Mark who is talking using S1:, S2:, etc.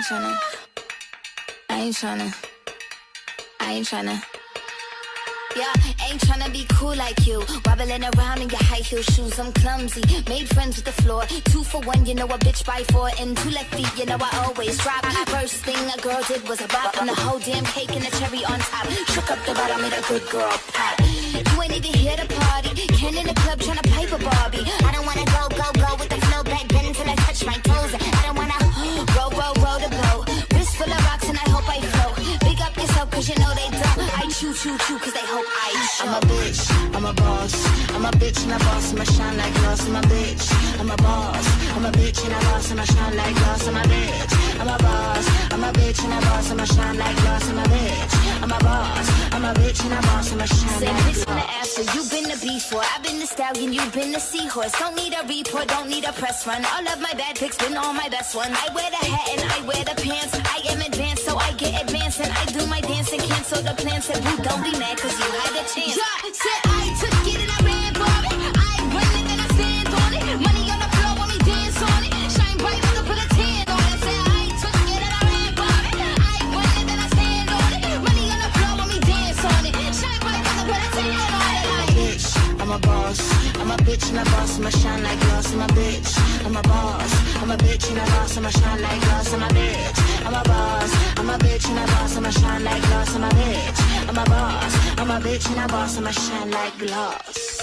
S1: ain't tryna. I ain't tryna. I ain't tryna. Yeah, ain't tryna be cool like you. Wobbling around in your high heel shoes, I'm clumsy. Made friends with the floor. Two for one, you know a bitch by four. And two left feet, you know I always drop. First thing a girl did was a bop. And the whole damn cake and the cherry on top. Shook up the bottom, made a good girl pop. You ain't even here to party. Ken in the club tryna pipe a Barbie. I chew, chew, chew cause they hope I show.
S2: I'm a bitch, I'm a boss. I'm a bitch and a boss, I'ma shine like glass. I'm a bitch, I'm a boss. I'm a bitch and a boss, I'ma shine like glass. I'm a bitch, I'm a boss. I'm a bitch and a boss, I'ma shine like glass. I'm a bitch, I'm a boss. I'm a bitch and a boss, I'ma shine
S1: Say
S2: like
S1: bitch in the
S2: glass.
S1: after, you've been the before. I've been the stallion, you've been the seahorse. Don't need a report, don't need a press run. All of my bad pics been all my best ones. I wear the hat and I wear the pants. I am advanced, I get advanced. And I do my dance and cancel the plans. Said, boo, don't be mad, cause you had a chance. Yeah, said I took it and I ran for it. I run it and I stand on it. Money on the floor when we dance on it. Shine bright, I can put a tan on it. Said I took it and I ran for it. I run it and I stand on it. Money on the floor when we dance on it. Shine bright, I can put a tan on it. Like,
S2: bitch, I'm a boss. I'm a bitch and a boss, I'ma shine like glass. I'm a bitch, I'm a boss. I'm a bitch and a boss, I'ma shine like glass. I'm a bitch, bitch and a boss, I'ma shine like glass. I'm a bitch, I'm a boss. I'm a bitch and a boss, I'ma shine like glass.